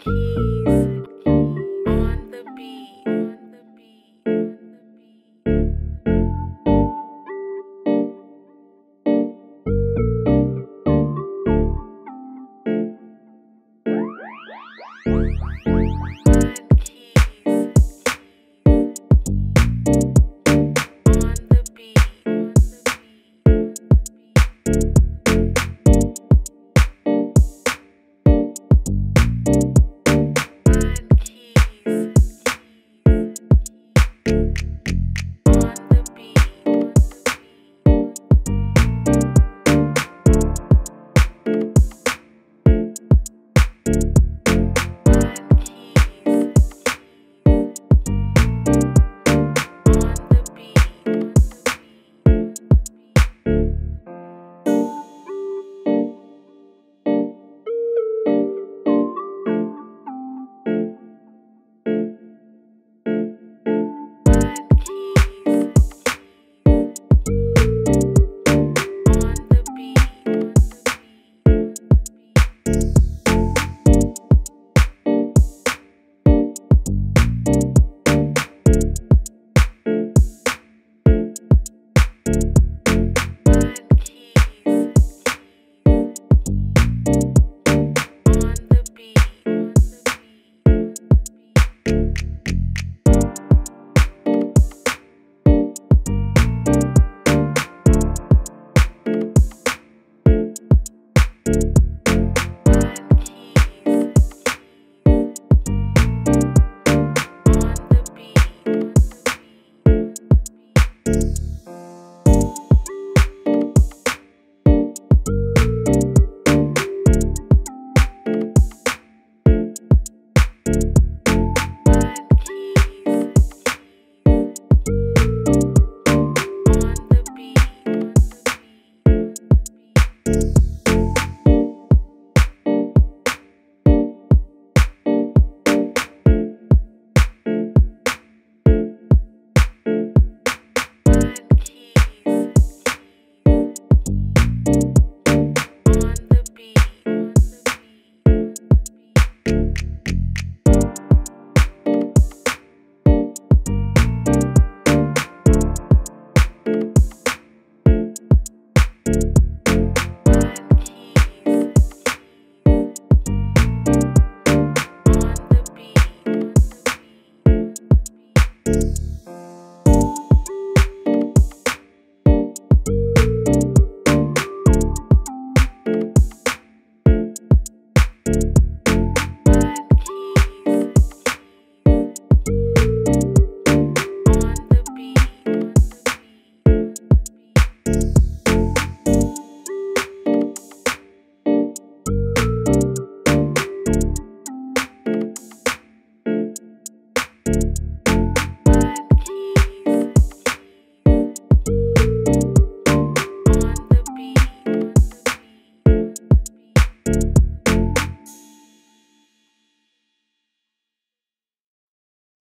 key.